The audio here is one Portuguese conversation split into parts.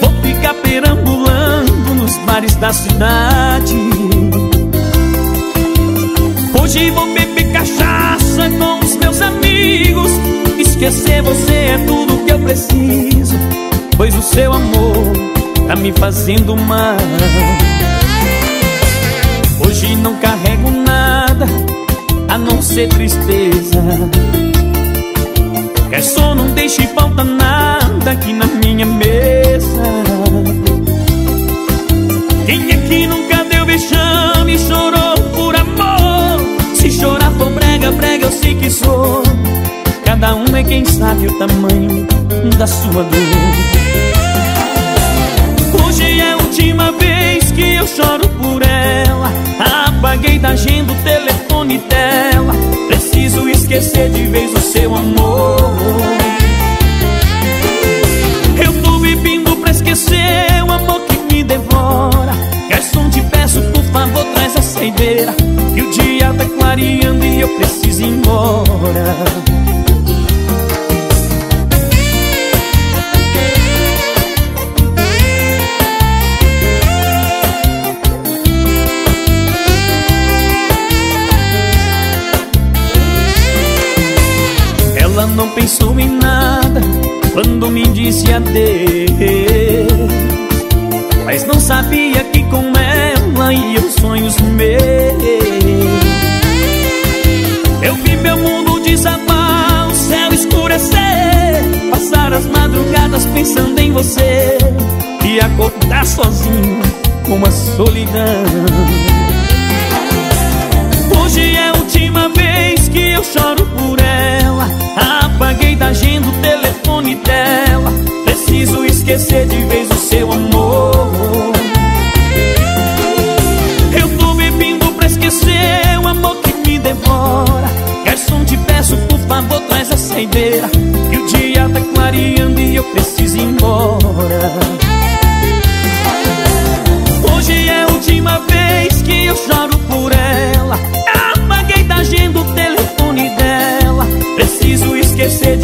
Vou ficar perambulando nos bares da cidade. Hoje vou beber cachaça com os meus amigos. Esquecer você é tudo que eu preciso Pois o seu amor tá me fazendo mal. Hoje não carrego nada a não ser tristeza Garçom, não deixe falta nada aqui na minha mesa. Quem é que nunca deu vexame chorou por amor? Se chorar for brega, brega eu sei que sou. Cada um é quem sabe o tamanho da sua dor. Hoje é a última vez que eu choro por ela. Apaguei da agenda o telefone dela esquecer de vez o seu amor. Eu tô bebendo pra esquecer o amor que me devora. Garçom, te peço por favor, traz a saideira Que o dia tá clareando e eu preciso ir embora disse adeus Mas não sabia que com ela iam sonhos meus. Eu vi meu mundo desabar, o céu escurecer Passar as madrugadas pensando em você E acordar sozinho com a solidão esquecer de vez o seu amor. Eu tô bebendo pra esquecer o amor que me devora. Garçom, te peço por favor, traz a saideira Que o dia tá clareando e eu preciso ir embora. Hoje é a última vez que eu choro por ela. Apaguei da agenda o telefone dela. Preciso esquecer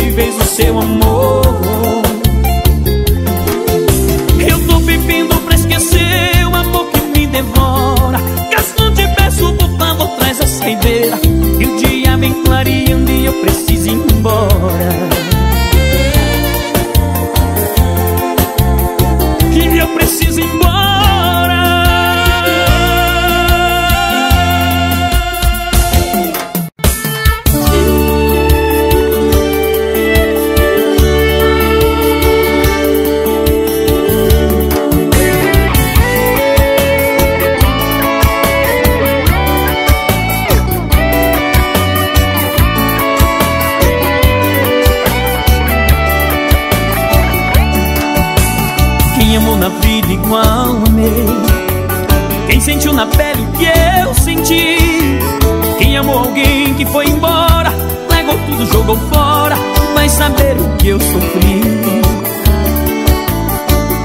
que eu sofri.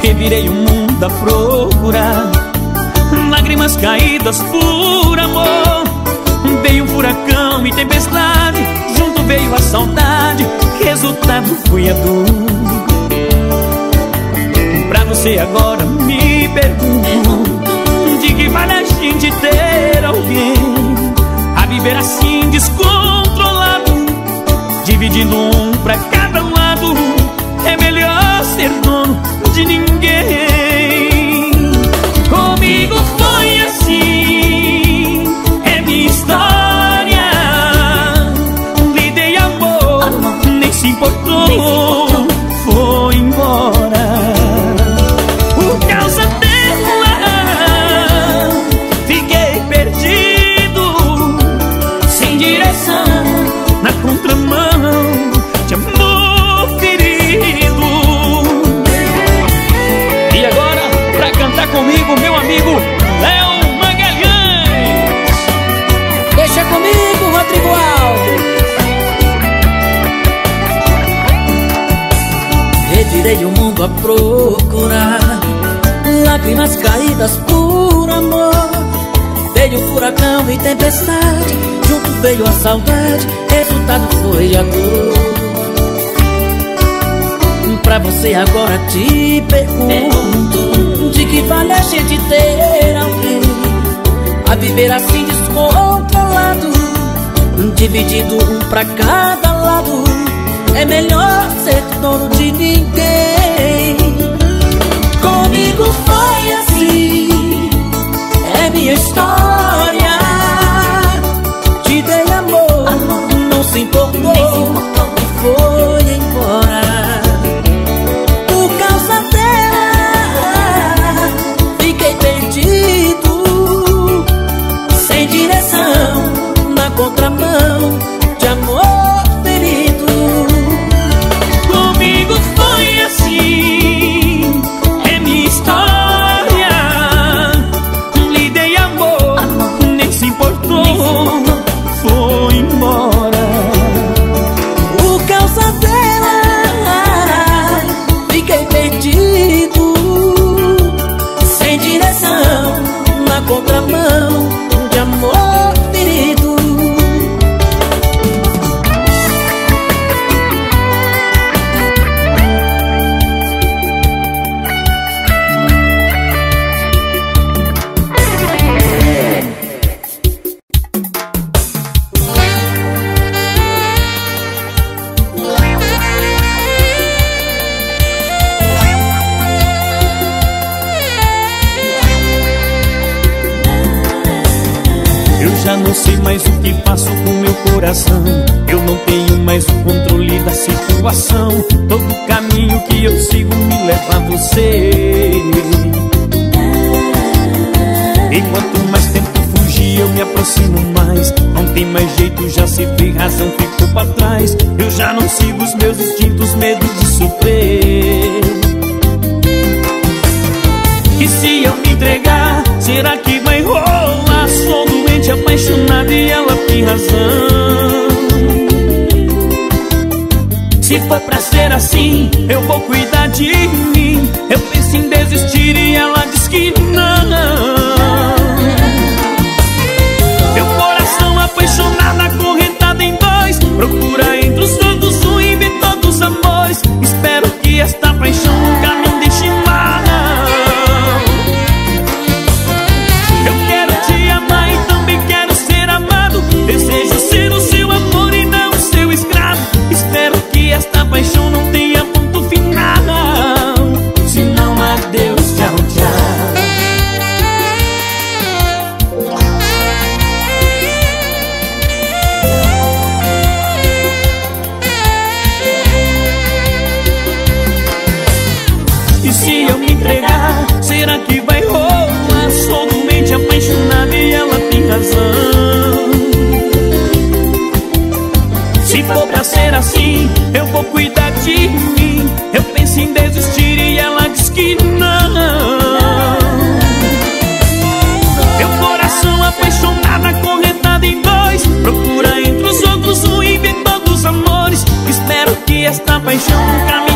Revirei o mundo a procurar Lágrimas caídas por amor. Veio um furacão e tempestade Junto veio a saudade Resultado foi a dor. Pra você agora me pergunto De que vale a gente ter alguém? A viver assim descontrolado Dividindo um pra cada É melhor ser dono de ninguém. Comigo foi assim É minha história. Lhe dei amor Nem se importou amigo Léo Deixa comigo, Rodrigo Alves. Retirei o mundo a procurar Lágrimas caídas por amor. Veio furacão e tempestade Junto veio a saudade Resultado foi a dor. Você agora te pergunto De que vale a gente ter alguém A viver assim descontrolado Dividido um pra cada lado. É melhor ser dono de ninguém. Comigo foi assim É minha história. Te dei amor, não se importou Foi mais o que faço com meu coração. Eu não tenho mais o controle da situação. Todo caminho que eu sigo me leva a você. E quanto mais tento fugir eu me aproximo mais. Não tem mais jeito, já se tem razão, ficou pra trás. Eu já não sigo os meus instintos, medo de sofrer. E se eu me entregar, será que vai rolar? Sou doente, apaixonado e ela tem razão. Se for pra ser assim, eu vou cuidar de mim. Eu penso em desistir e ela diz que não. Meu coração apaixonado, acorrentado em dois. Procura Se for pra ser assim, eu vou cuidar de mim. Eu penso em desistir e ela diz que não. Meu coração apaixonado, acorrentado em dois. Procura entre os outros um e vê todos os amores. Espero que esta paixão nunca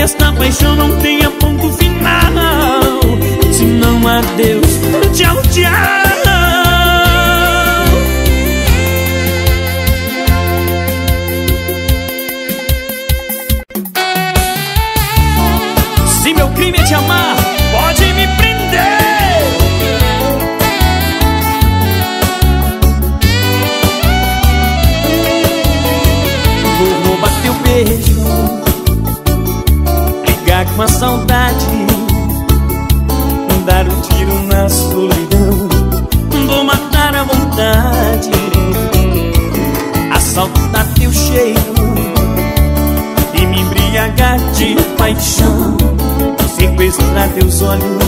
esta paixão não tenha ponto final. Se não, adeus, tchau, tchau Brigar com a saudade. Dar um tiro na solidão. Vou matar a vontade. Assaltar teu cheiro E me embriagar de paixão. Sequestrar teus olhos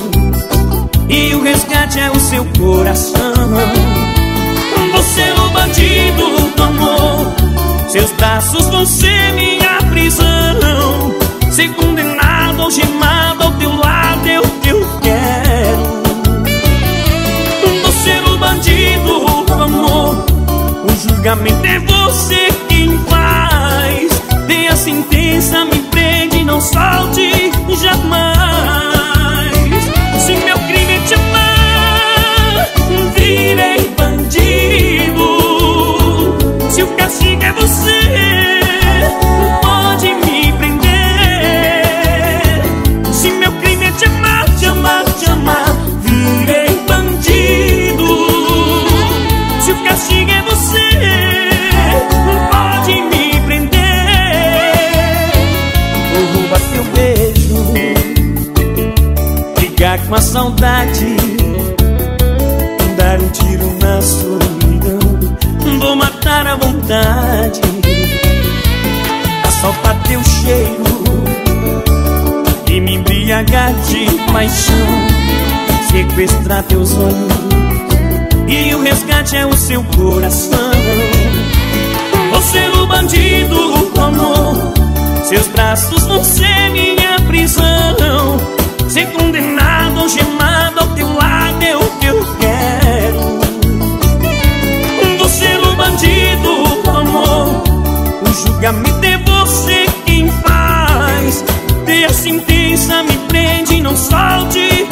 E o resgate é o seu coração. Você lutou Seus braços vão ser minha prisão. Ser ou gemado ao teu lado é o que eu quero. Vou ser o bandido do amor. O julgamento é você quem faz. Dê a sentença, me prende, não solte jamais. Se meu crime te amar, virei bandido. Se o castigo é você, Ficar com a saudade. Dar um tiro na solidão Vou matar a vontade Assaltar teu cheiro E me embriagar de paixão. Sequestrar teus olhos E o resgate é o seu coração. Você é o bandido do amor Seus braços vão ser minha prisão Ser condenado ou gemado ao teu lado é o que eu quero. É o bandido do amor O julgamento é você quem faz. Dê a sentença, me prende, não solte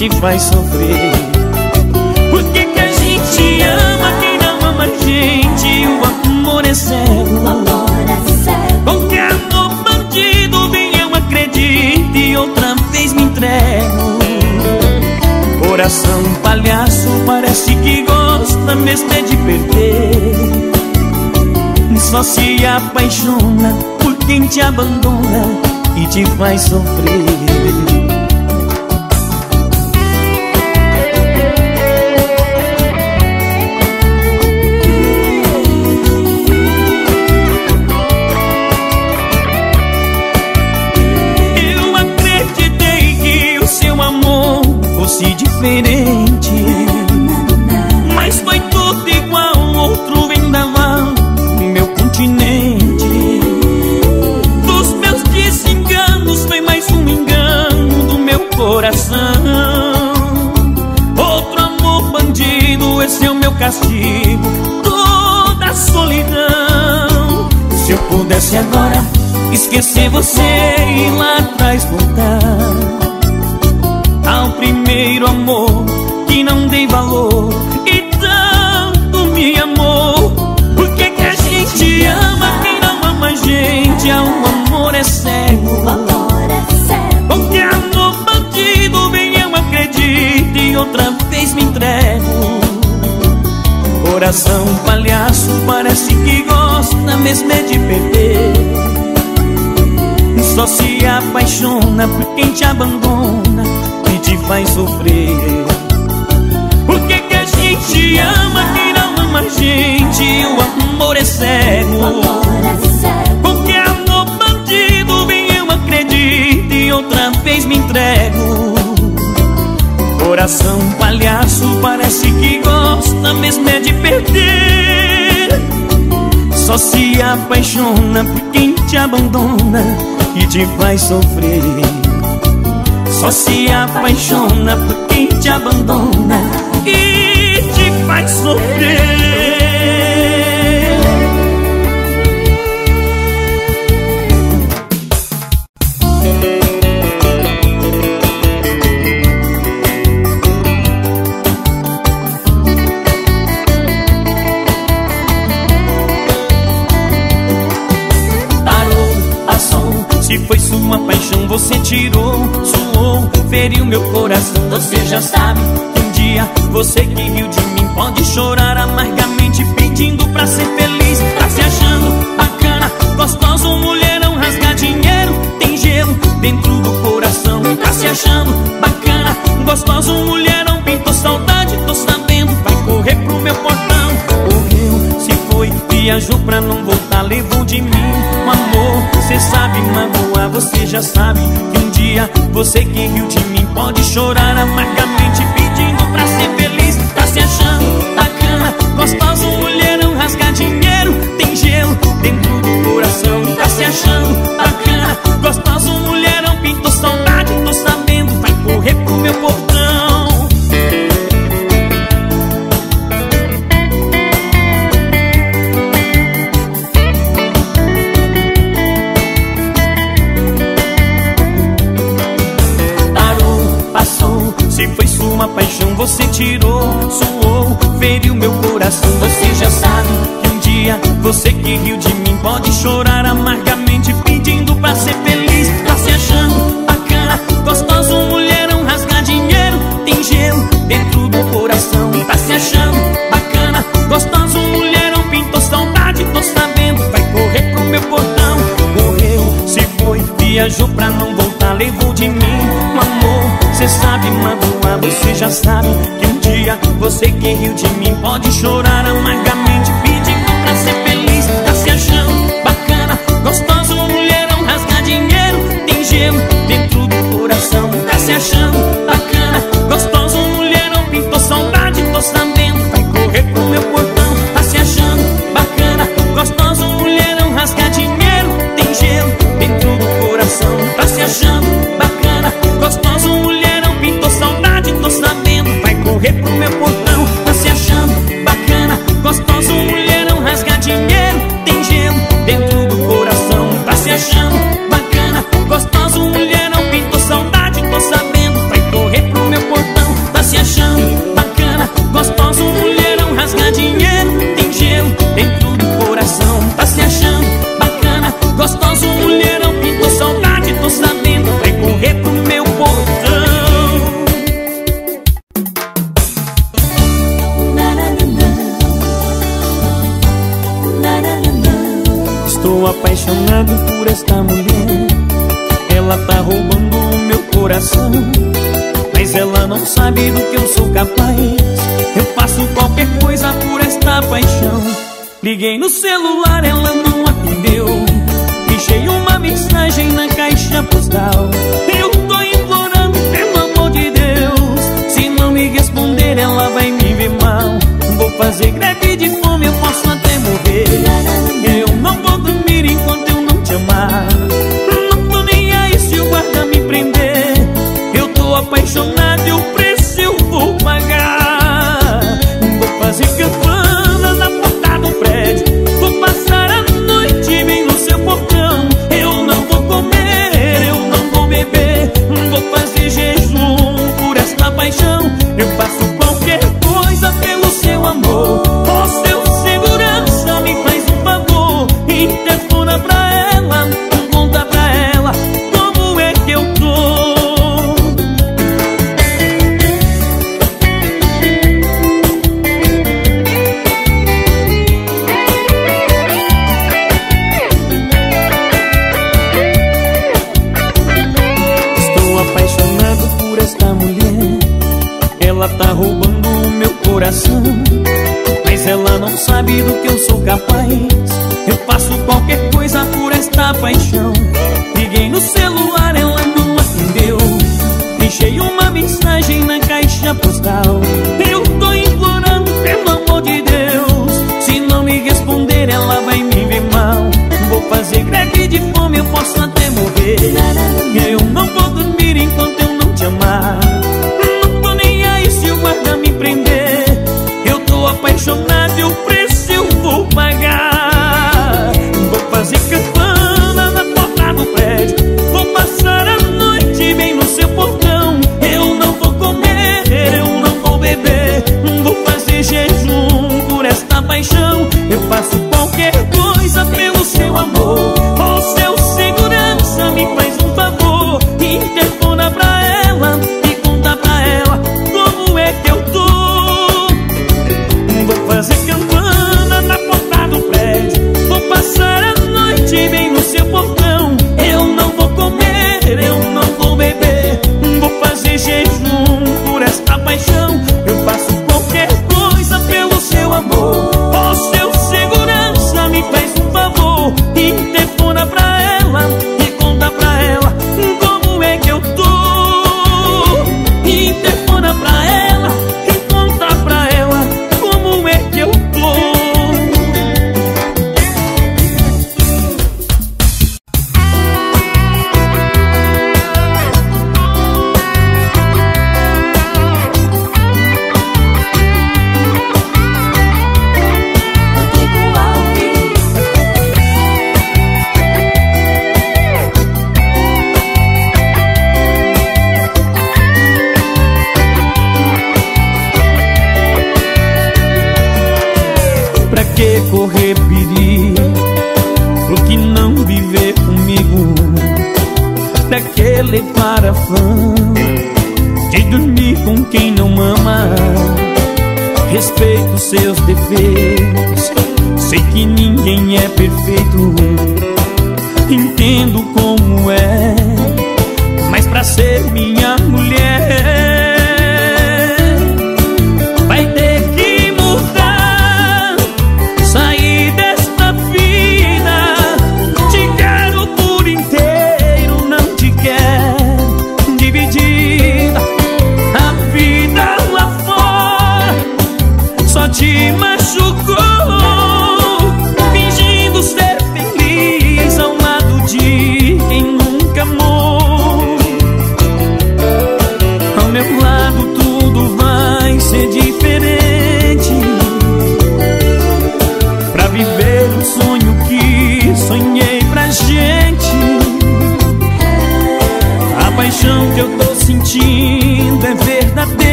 te faz sofrer. Por que que a gente ama quem não ama a gente? O amor é cego. Porque amor bandido vem eu acredito E outra vez me entrego. Coração palhaço parece que gosta mesmo é de perder. Só se apaixona por quem te abandona e te faz sofrer fosse diferente. Mas foi tudo igual, outro vendaval Meu continente. Dos meus desenganos foi mais um engano do meu coração. Outro amor bandido, esse é o meu castigo Toda solidão. Se eu pudesse agora esquecer você e lá atrás voltar primeiro amor que não dei valor. E tanto me amou. Por que que a gente ama quem não ama a gente? Ah, o amor é cego. Porque amor bandido vem eu acredito E outra vez me entrego. Coração palhaço parece que gosta mesmo é de perder Só se apaixona por quem te abandona Faz sofrer. Por que que a gente ama quem não ama a gente? O amor é cego. Porque amor bandido vem eu acredito E outra vez me entrego. Coração palhaço parece que gosta mesmo é de perder. Só se apaixona por quem te abandona e te faz sofrer Só se apaixona por quem te abandona e te faz sofrer. Você tirou, suou, feriu meu coração. Você já sabe um dia você que riu de mim Pode chorar amargamente pedindo pra ser feliz Tá se achando bacana, gostoso, mulherão Rasgar dinheiro, tem gelo dentro do coração Tá se achando bacana, gostoso, mulherão Pintou saudade, tô sabendo, viajou pra não voltar Levou de mim um amor, cê sabe magoar Você já sabe que um dia você que riu de mim Pode chorar amargamente pedindo pra ser feliz. Tá se achando bacana, gostoso, mulherão Rasgar dinheiro, tem gelo dentro do coração Tá se achando bacana, gostoso, mulherão você que riu de mim pode chorar amargamente pedindo pra ser feliz. Tá se achando bacana, gostoso, mulherão, rasgar dinheiro, tem gelo dentro do coração. Tá se achando bacana, gostoso, mulherão, pintou saudade, tô sabendo, vai correr pro meu portão. Correu, se foi, viajou pra não voltar, levou de mim um amor Cê sabe magoar, você já sabe Que um dia você que riu de mim Pode chorar amargamente Tá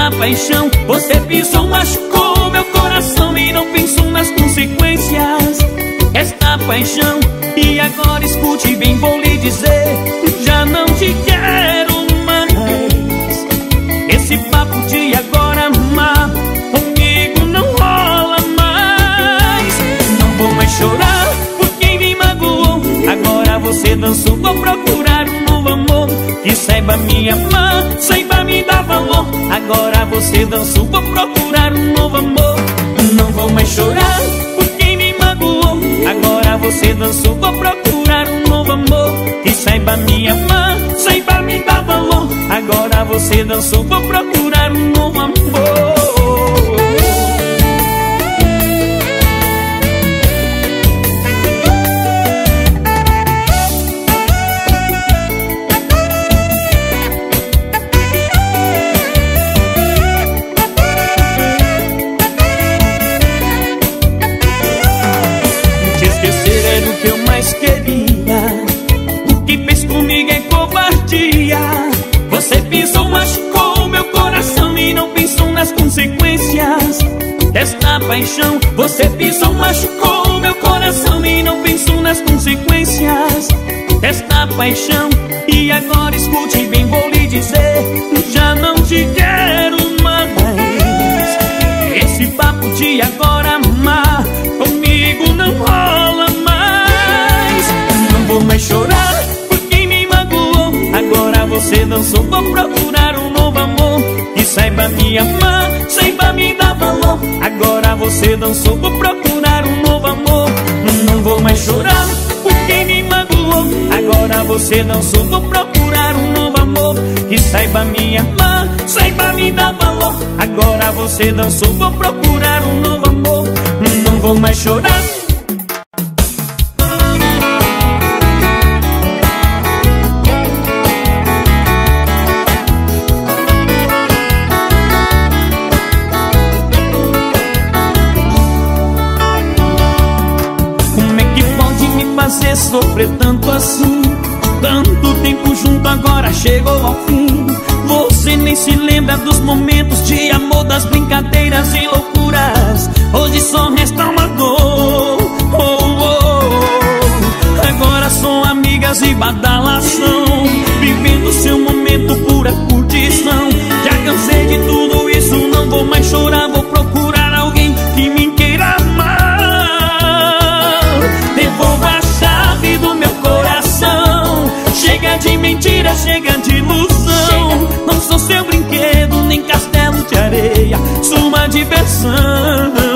desta paixão. Você pisou, machucou meu coração e não pensou nas consequências desta paixão. E agora escute bem, vou lhe dizer: já não te quero mais. Esse papo de agora amar comigo não rola mais. Não vou mais chorar por quem me magoou. Agora você dançou, vou procurar que saiba me amar, saiba me dar valor. Agora você dançou, vou procurar um novo amor. Não vou mais chorar por quem me magoou. Agora você dançou, vou procurar um novo amor que saiba me amar, saiba me dar valor. Agora você dançou, vou procurar um novo amor. Paixão. Você pisou, machucou meu coração e não pensou nas consequências desta paixão. E agora escute bem, vou lhe dizer: já não te quero mais. Esse papo de agora amar comigo não rola mais. Não vou mais chorar por quem me magoou. Agora você dançou, vou procurar um novo amor que saiba me você dançou, vou procurar um novo amor. Não vou mais chorar por quem me magoou. Agora você dançou, vou procurar um novo amor que saiba me amar, saiba me dar valor. Agora você dançou, vou procurar um novo amor. Não vou mais chorar. Sofrer tanto assim? Tanto tempo junto agora chegou ao fim. Você nem se lembra dos momentos de amor, das brincadeiras e loucuras. Hoje só resta uma dor. Oh, oh. Agora são amigas e badalação. Vivendo seu momento pura curtição. Já cansei de tudo areia. Sua diversão.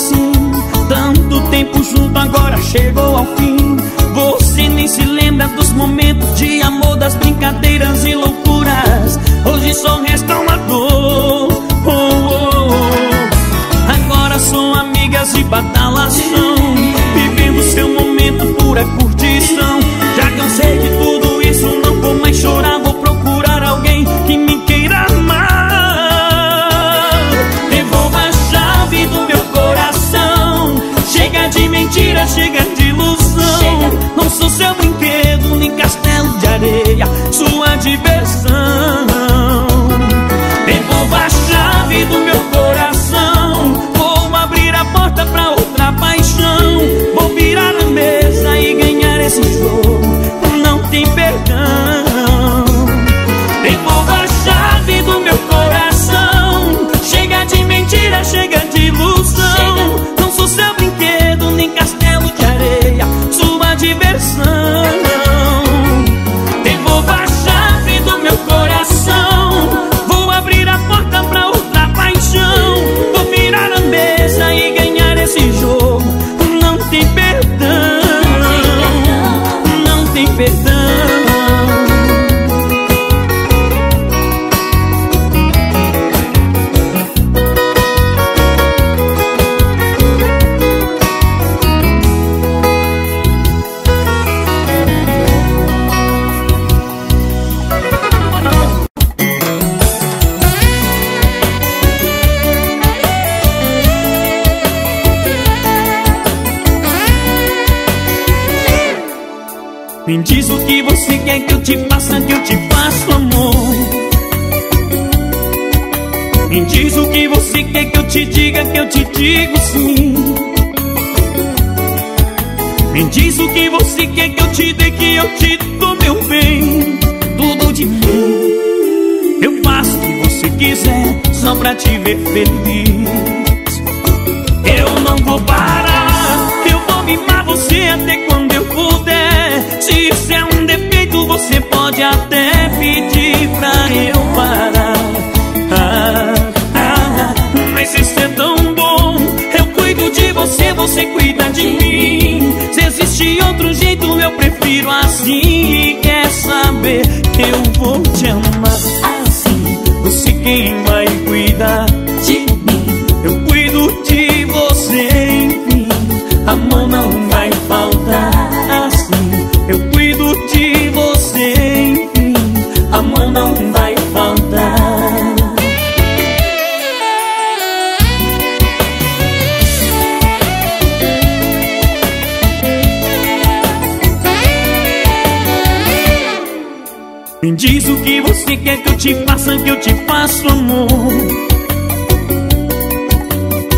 Assim? Tanto tempo junto agora chegou diz o que você quer que eu te faça, que eu te faço amor. Me diz o que você quer que eu te diga, que eu te digo sim. Me diz o que você quer que eu te dê, que eu te dou meu bem. Tudo de mim. Eu faço o que você quiser, só pra te ver feliz. Eu não vou parar, eu vou mimar você até pode até pedir pra eu parar. Ah, ah, mas isso é tão bom. Eu cuido de você, você cuida de mim. Se existe outro jeito, eu prefiro assim. Quer saber eu vou te amar Assim Você quem vai cuidar faço amor.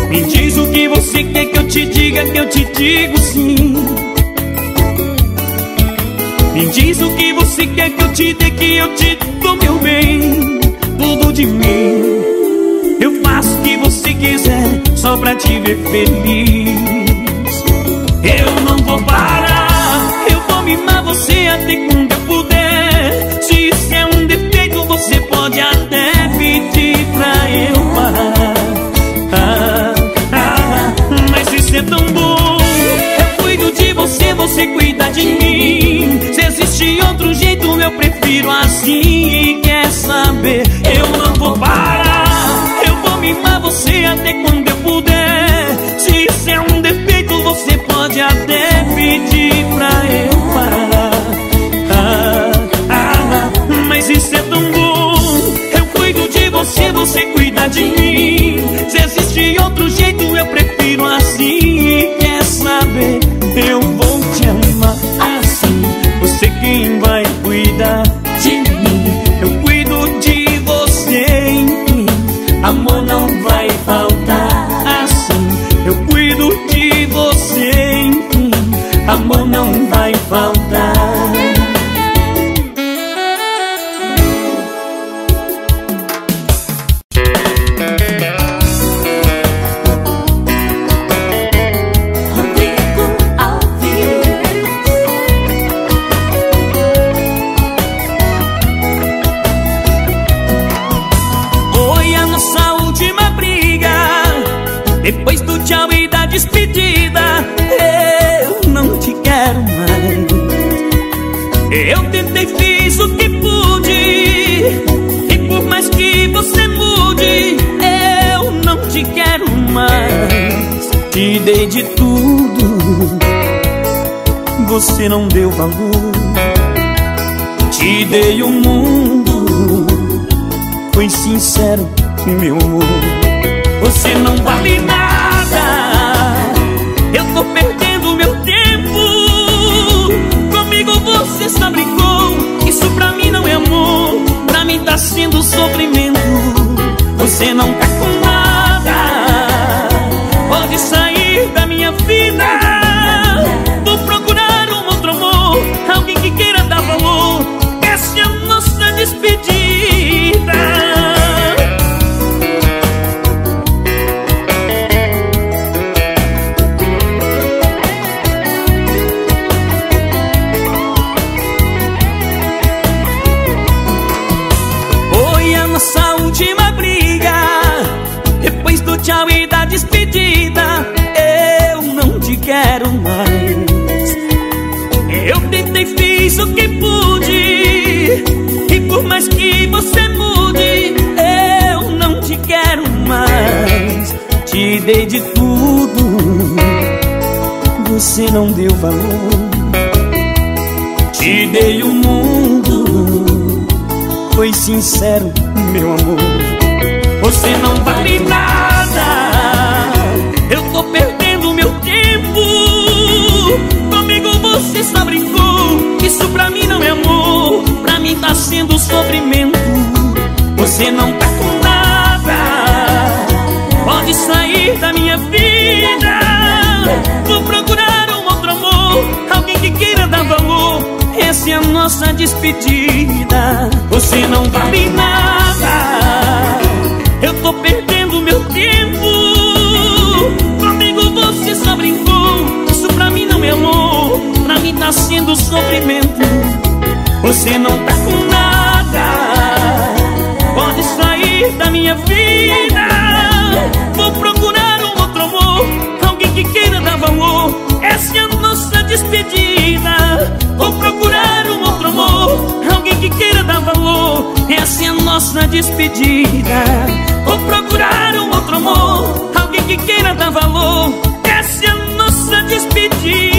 Me diz o que você quer que eu te diga, que eu te digo sim. Me diz o que você quer que eu te dê, que eu te dou meu bem. Tudo de mim. Eu faço o que você quiser, só pra te ver feliz. Eu não vou parar, eu vou mimar você até quando eu puder. Se isso é um defeito, você pode até você, você cuida de mim. Se existe outro jeito, eu prefiro assim. Quer saber? Eu não vou parar. Eu vou mimar você até quando eu puder. Se isso é um defeito, você pode até pedir pra eu parar. Ah, ah, mas isso é tão bom. Eu cuido de você, você cuida de mim. Fiz o que pude. E por mais que você mude, eu não te quero mais. Te dei de tudo, você não deu valor. Te dei o mundo, foi sincero, meu amor. Você não vale nada. Eu tô perdendo meu tempo. Comigo você só brincou. Isso pra mim não é amor. Pra mim tá sendo sofrimento. Você não tá com nada. Por mais que você mude, eu não te quero mais. Te dei de tudo, você não deu valor. Te dei o um mundo, foi sincero, meu amor. Você não vale nada, eu tô perdendo meu tempo. Comigo você só brincou, isso pra mim não é amor mim tá sendo sofrimento. Você não tá com nada. Pode sair da minha vida. Vou procurar um outro amor. Alguém que queira dar valor. Essa é a nossa despedida. Você não vale nada. Eu tô perdendo meu tempo. Comigo você só brincou. Isso pra mim não é amor. Pra mim tá sendo sofrimento. Você não tá com nada. Pode sair da minha vida. Vou procurar um outro amor Alguém que queira dar valor. Essa é a nossa despedida. Vou procurar um outro amor Alguém que queira dar valor. Essa é a nossa despedida. Vou procurar um outro amor Alguém que queira dar valor. Essa é a nossa despedida.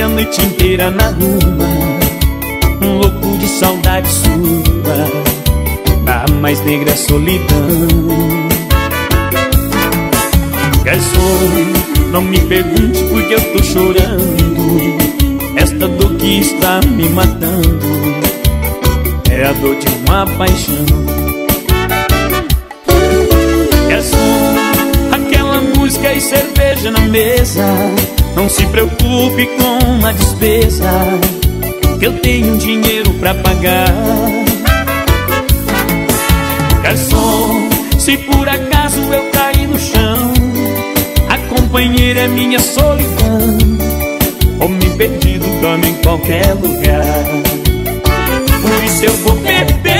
A noite inteira na rua. Um louco de saudade sua Da mais negra solidão. Garçom, não me pergunte por que eu tô chorando. Esta dor que está me matando É a dor de uma paixão. Garçom, aquela música e cerveja na mesa Não se preocupe com a despesa Que eu tenho dinheiro pra pagar. Garçom, se por acaso eu cair no chão companheira é minha solidão. Homem perdido dorme em qualquer lugar. Por isso eu vou beber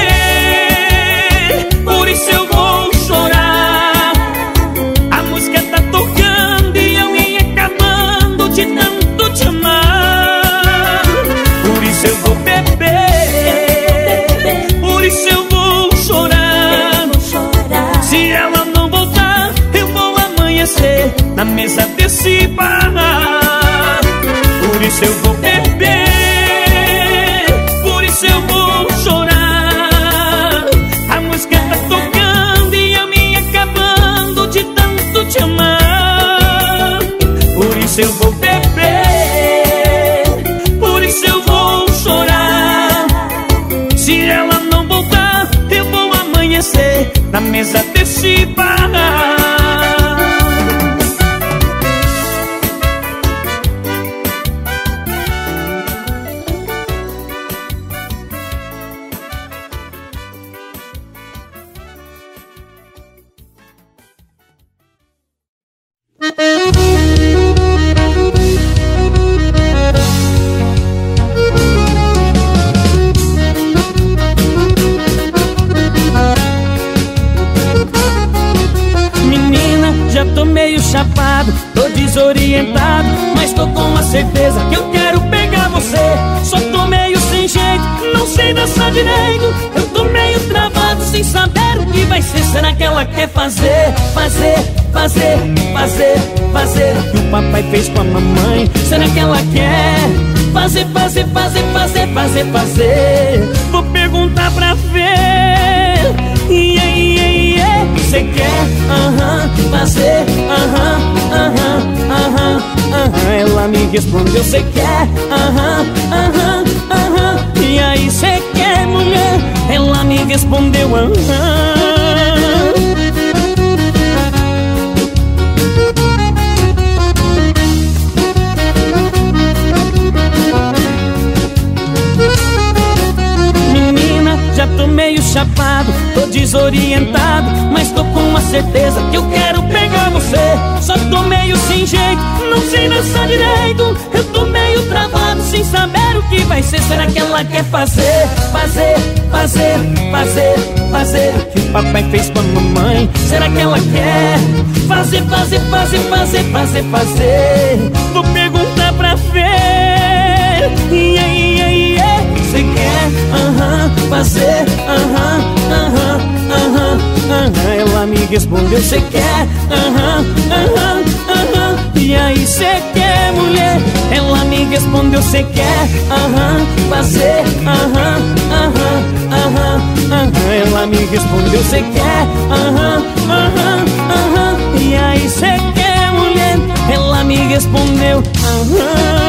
na mesa desse bar. Por isso eu vou beber Por isso eu vou chorar. A música tá tocando e eu me acabando De tanto te amar. Por isso eu vou beber Por isso eu vou chorar. Se ela não voltar eu vou amanhecer Na mesa desse bar papai fez com a mamãe. Será que ela quer fazer, fazer, fazer, fazer, fazer, fazer? Vou perguntar pra ver. Yeah, yeah, yeah. Você quer? Aham, uh -huh, fazer, aham, aham, aham, aham. Ela me respondeu, você quer? Aham, aham, aham. E aí, você quer, mulher? Ela me respondeu, aham. Tô desorientado Mas tô com a certeza que eu quero pegar você. Só tô meio sem jeito, não sei dançar direito. Eu tô meio travado, sem saber o que vai ser. Será que ela quer fazer, fazer, fazer, fazer, fazer O que o papai fez com a mamãe? Será que ela quer fazer, fazer, fazer, fazer, fazer, fazer? Vou fazer, aham, aham, aham, aham. Ela me respondeu, cê quer, aham, aham, aham. E aí cê quer, mulher? Ela me respondeu, cê quer, aham, fazer, aham, aham, aham, aham. Ela me respondeu, cê quer, aham, aham, aham. E aí cê quer, mulher? Ela me respondeu, aham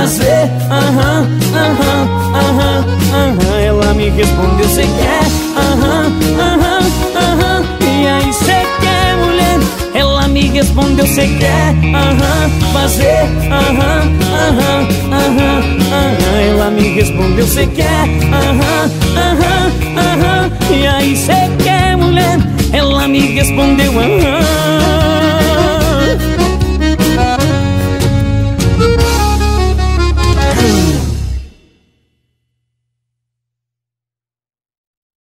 fazer, aham, aham, aham, aham. Ela me respondeu, cê quer, aham, aham, aham. E aí cê quer, mulher? Ela me respondeu, cê quer, aham, fazer, aham, aham, aham, aham. Ela me respondeu, cê quer, aham, aham, aham. E aí cê quer, mulher? Ela me respondeu, aham